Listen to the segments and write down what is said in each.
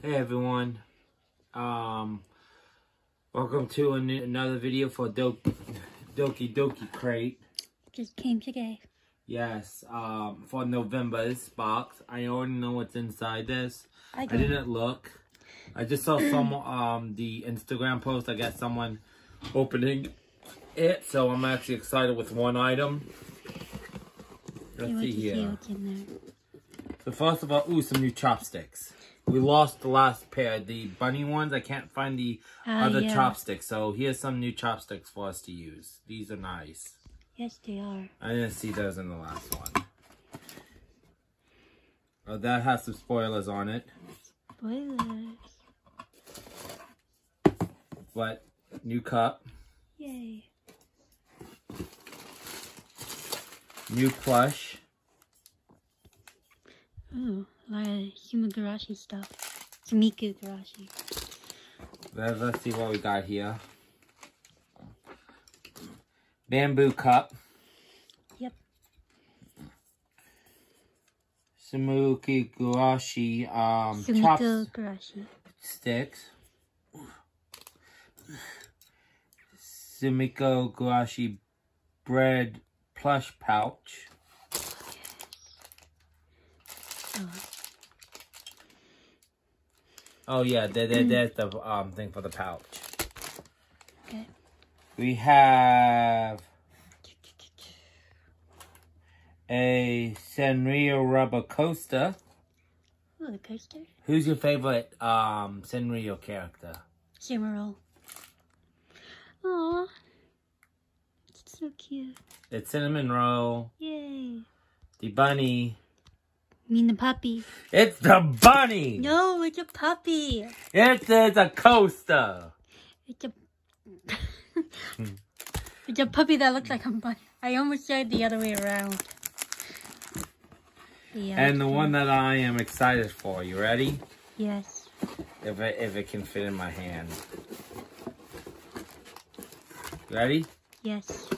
Hey everyone, um, welcome to an another video for Do Doki Doki Crate. Just came today. Yes, um, for November's box. I already know what's inside this. I, I didn't look. I just saw some um the Instagram post. I got someone opening it, so I'm actually excited with one item. Let's see here. See what's in there. So first of all, ooh, some new chopsticks. We lost the last pair, the bunny ones. I can't find the Uh, other yeah. chopsticks. So here's some new chopsticks for us to use. These are nice. Yes, they are. I didn't see those in the last one. Oh, that has some spoilers on it. Spoilers. But new cup, Yay. new plush. Ooh, a lot of Himagarashi stuff. Sumikko Gurashi. Let's, let's see what we got here. Bamboo cup. Yep. Sumikko Gurashi um, Sumikko chops. Garashi. sticks. Sumikko Gurashi bread plush pouch. Oh, Oh yeah, there, there, there's the um thing for the pouch. okay. We have a Sanrio rubber coaster. Ooh, the coaster. Who's your favorite um Sanrio character? Shimmeral. Aw. It's so cute. It's Cinnamoroll, Yay. the bunny. I mean the puppy. It's the bunny! No, it's a puppy. It is a coaster! It's a... it's a puppy that looks like a bunny. I almost said the other way around. Yeah, And the one that I am excited for. You ready? Yes. If it, if it can fit in my hand. Ready? Yes.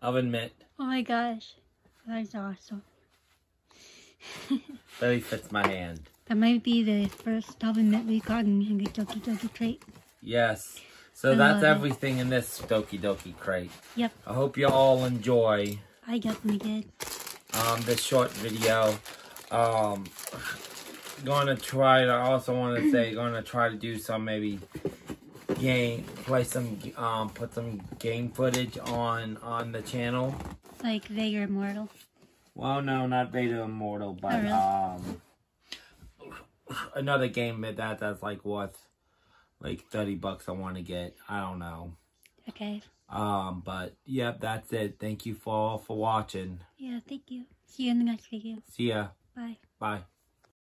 Oven mitt. Oh my gosh. That's awesome. Really fits my hand. That might be the first oven that we've gotten in the Doki Doki crate. Yes. So I that's love it. everything in this Doki Doki crate. Yep, I hope you all enjoy I definitely did. um, this short video. Um, gonna try to also want to say gonna try to do some maybe game play some um put some game footage on on the channel. Like Vega Immortal. Well, no, not Beta Immortal, but Oh, really? um, another game that that's like worth like thirty bucks. I want to get. I don't know. Okay. Um, but yep, that's it. Thank you for for watching. Yeah, thank you. See you in the next video. See ya. Bye. Bye.